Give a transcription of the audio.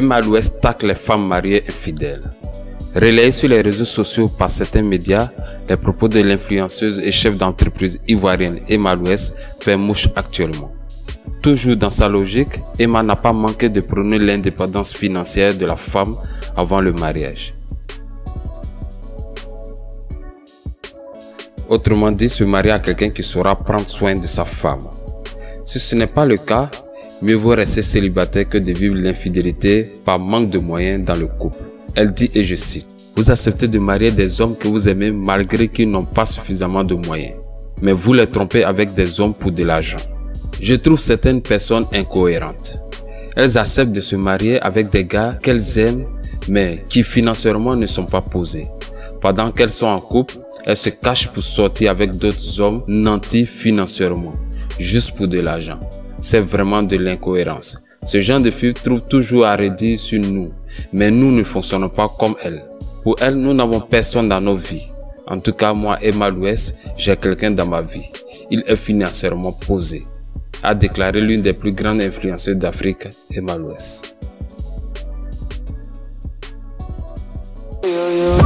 Emma Louest tacle les femmes mariées infidèles. Relayé sur les réseaux sociaux par certains médias, les propos de l'influenceuse et chef d'entreprise ivoirienne Emma Louest fait mouche actuellement. Toujours dans sa logique, Emma n'a pas manqué de prôner l'indépendance financière de la femme avant le mariage. Autrement dit, se marier à quelqu'un qui saura prendre soin de sa femme. Si ce n'est pas le cas, mieux vaut rester célibataire que de vivre l'infidélité par manque de moyens dans le couple. Elle dit, et je cite, Vous acceptez de marier des hommes que vous aimez malgré qu'ils n'ont pas suffisamment de moyens. Mais vous les trompez avec des hommes pour de l'argent. Je trouve certaines personnes incohérentes. Elles acceptent de se marier avec des gars qu'elles aiment, mais qui financièrement ne sont pas posés. Pendant qu'elles sont en couple, elles se cachent pour sortir avec d'autres hommes nantis financièrement, juste pour de l'argent. C'est vraiment de l'incohérence. Ce genre de filles trouve toujours à redire sur nous, mais nous ne fonctionnons pas comme elles. Pour elles, nous n'avons personne dans nos vies. En tout cas, moi, Emma Louest, j'ai quelqu'un dans ma vie. Il est financièrement posé, a déclaré l'une des plus grandes influenceuses d'Afrique, Emma yo.